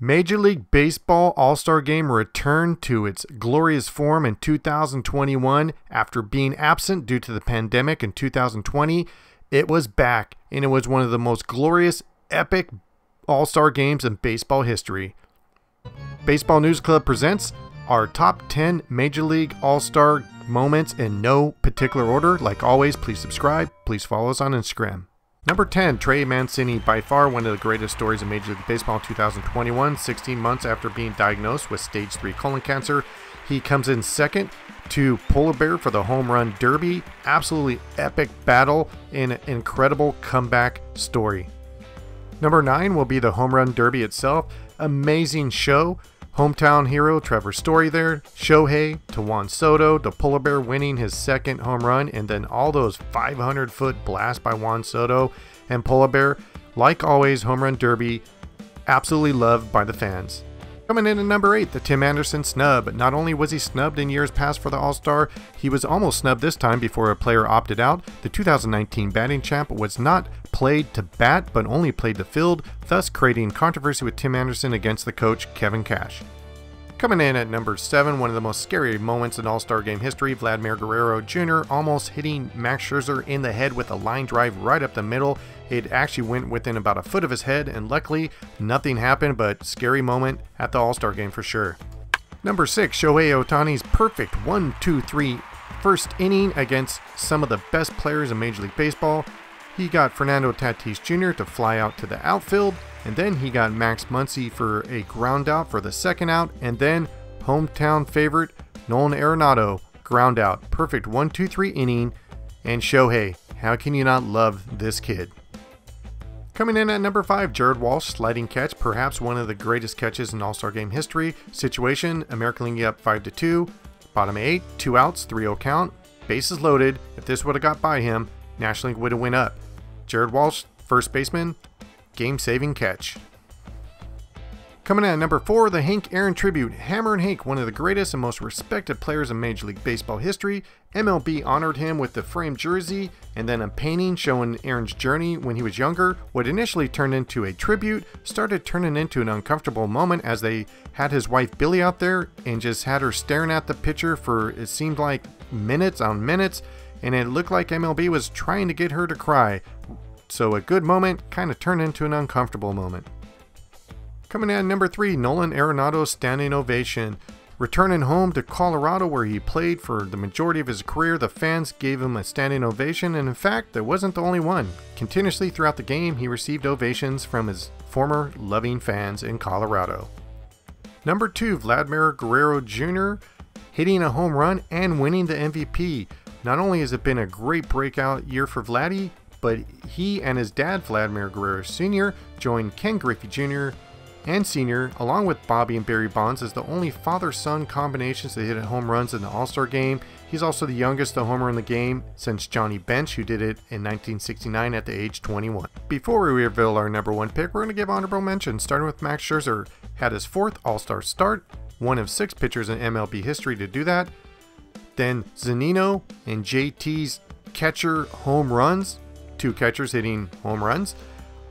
Major League Baseball All Star Game returned to its glorious form in 2021 after being absent due to the pandemic in 2020. It was back, and it was one of the most glorious, epic All Star games in baseball history. Baseball News Club presents our top 10 Major League All Star moments in no particular order. Like always, please subscribe. Please follow us on Instagram. Number 10, Trey Mancini, by far one of the greatest stories in Major League Baseball in 2021. 16 months after being diagnosed with stage 3 colon cancer, he comes in second to Polar Bear for the home run derby. Absolutely epic battle and an incredible comeback story. Number 9 will be the home run derby itself. Amazing show. Hometown hero Trevor Story there, Shohei to Juan Soto, to Polar Bear winning his second home run, and then all those 500 foot blasts by Juan Soto and Polar Bear. Like always, home run derby, absolutely loved by the fans. Coming in at number 8, the Tim Anderson snub. Not only was he snubbed in years past for the All Star, he was almost snubbed this time before a player opted out. The 2019 batting champ was not played to bat, but only played to field, thus creating controversy with Tim Anderson against the coach, Kevin Cash. Coming in at number 7, one of the most scary moments in All Star game history, Vladimir Guerrero Jr. almost hitting Max Scherzer in the head with a line drive right up the middle. It actually went within about a foot of his head, and luckily nothing happened, but scary moment at the All Star game for sure. Number 6, Shohei Ohtani's perfect 1 2 3 first inning against some of the best players in Major League Baseball. He got Fernando Tatis Jr. to fly out to the outfield, and then he got Max Muncy for a ground out for the second out, and then hometown favorite Nolan Arenado ground out. Perfect 1 2 3 inning. And Shohei, how can you not love this kid? Coming in at number 5, Jared Walsh sliding catch, perhaps one of the greatest catches in All Star game history. Situation American League up 5 to 2. Bottom 8, 2 outs, 3 0 count. Bases loaded. If this would have got by him, National League would have went up. Jared Walsh, first baseman, game saving catch. Coming in at number four, the Hank Aaron tribute. Hammerin' Hank, one of the greatest and most respected players in Major League Baseball history. MLB honored him with the framed jersey and then a painting showing Aaron's journey when he was younger. What initially turned into a tribute started turning into an uncomfortable moment as they had his wife Billye out there and just had her staring at the picture for it seemed like minutes on minutes, and it looked like MLB was trying to get her to cry. So a good moment kind of turned into an uncomfortable moment. Coming in number three, Nolan Arenado's standing ovation. Returning home to Colorado, where he played for the majority of his career, the fans gave him a standing ovation, and in fact, there wasn't the only one. Continuously throughout the game, he received ovations from his former loving fans in Colorado. Number two, Vladimir Guerrero Jr., hitting a home run and winning the MVP. Not only has it been a great breakout year for Vladdy, but he and his dad, Vladimir Guerrero Sr., joined Ken Griffey Jr., and Sr., along with Bobby and Barry Bonds, as the only father son combinations that hit home runs in the All Star game. He's also the youngest to homer in the game since Johnny Bench, who did it in 1969 at the age 21. Before we reveal our number one pick, we're going to give honorable mentions, starting with Max Scherzer. Had his fourth All Star start, one of six pitchers in MLB history to do that. Then Zunino and JT's catcher home runs, two catchers hitting home runs.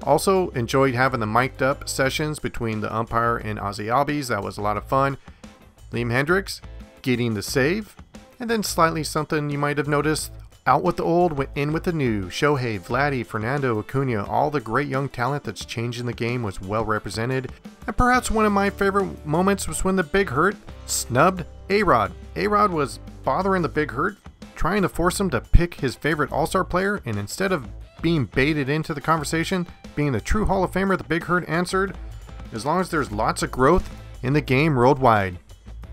Also, enjoyed having the mic'd up sessions between the umpire and Ozzie Albies. That was a lot of fun. Liam Hendriks getting the save. And then slightly something you might have noticed out with the old, in with the new. Shohei, Vladdy, Fernando, Acuna, all the great young talent that's changing the game was well represented. And perhaps one of my favorite moments was when the Big Hurt snubbed A-Rod. A-Rod was bothering the Big Hurt, trying to force him to pick his favorite All-Star player, and instead of being baited into the conversation, being the true Hall of Famer, the Big Hurt answered, as long as there's lots of growth in the game worldwide.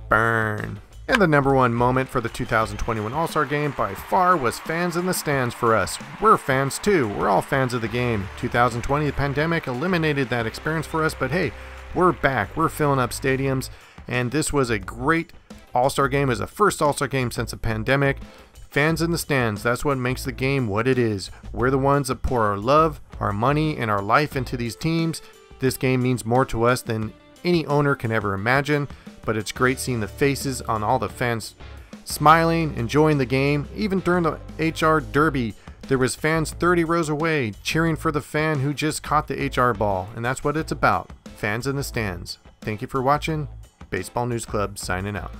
Burn. And the number one moment for the 2021 All Star Game by far was fans in the stands for us. We're fans too. We're all fans of the game. 2020, the pandemic eliminated that experience for us, but hey, we're back. We're filling up stadiums, and this was a great All Star Game. is the first All Star Game since the pandemic. Fans in the stands, that's what makes the game what it is. We're the ones that pour our love, our money, and our life into these teams. This game means more to us than any owner can ever imagine, but it's great seeing the faces on all the fans smiling, enjoying the game. Even during the HR Derby, there was fans 30 rows away cheering for the fan who just caught the HR ball, and that's what it's about. fans in the stands. Thank you for watching. Baseball News Club signing out.